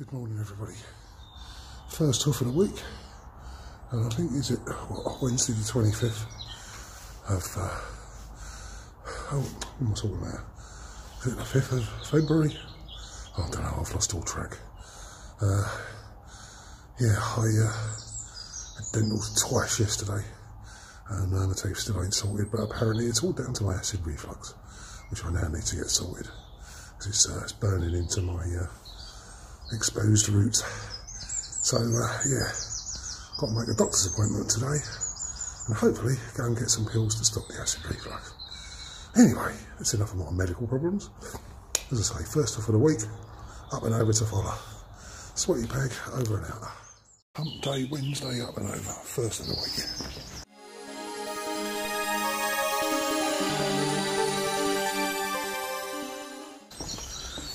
Good morning, everybody. First hoof of the week, and I think is it what, Wednesday the twenty fifth of uh, oh, what am I talking about? Is it the fifth of February? I don't know. I've lost all track. Uh, yeah, I uh, had dental twice yesterday, and uh, the teeth still ain't sorted. But apparently, it's all down to my acid reflux, which I now need to get sorted because it's, uh, it's burning into my uh, exposed roots. So uh, yeah, got to make a doctor's appointment today, and hopefully go and get some pills to stop the acid reflux. Anyway, that's enough of my medical problems. As I say, first hoof of the week, up and over to follow. Sweaty Pag, over and out. Hump Day Wednesday, up and over, first of the week.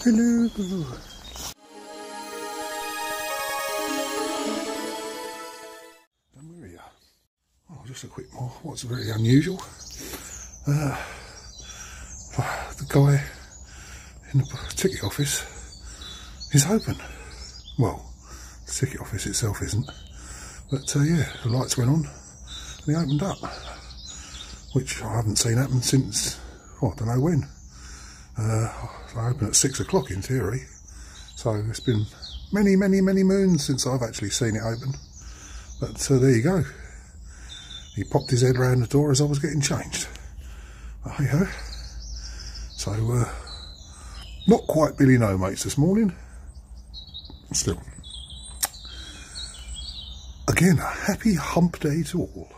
Hello. Just a quick more. What's very unusual? Uh, the guy in the ticket office is open. Well, the ticket office itself isn't. But uh, yeah, the lights went on and he opened up. Which I haven't seen happen since, oh, I don't know when. Uh, I open at six o'clock in theory. So it's been many, many, many moons since I've actually seen it open. But uh, there you go. He popped his head round the door as I was getting changed. Hey ho. So, uh, not quite Billy No Mates this morning. Still. Again, a happy hump day to all.